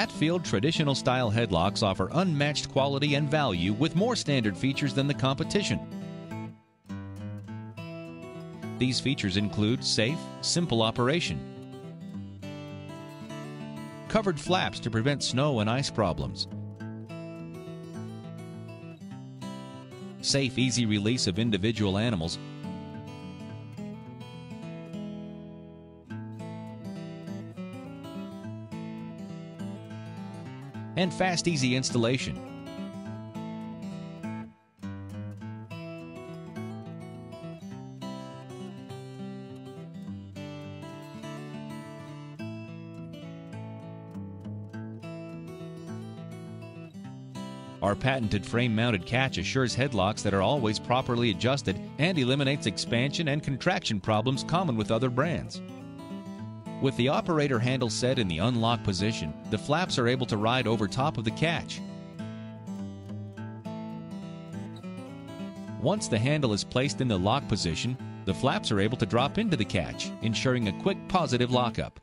Hatfield traditional style headlocks offer unmatched quality and value with more standard features than the competition. These features include safe, simple operation, covered flaps to prevent snow and ice problems, safe, easy release of individual animals, and fast, easy installation. Our patented frame-mounted catch assures headlocks that are always properly adjusted and eliminates expansion and contraction problems common with other brands. With the operator handle set in the unlock position, the flaps are able to ride over top of the catch. Once the handle is placed in the lock position, the flaps are able to drop into the catch, ensuring a quick positive lockup.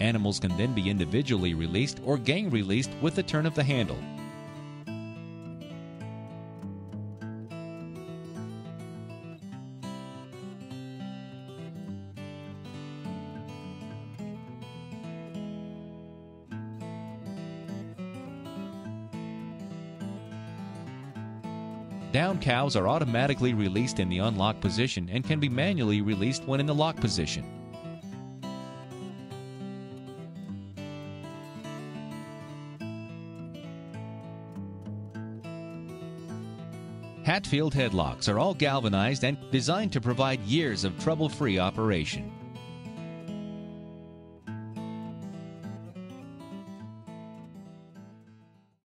Animals can then be individually released or gang released with the turn of the handle. Down cows are automatically released in the unlock position and can be manually released when in the lock position. Hatfield headlocks are all galvanized and designed to provide years of trouble-free operation.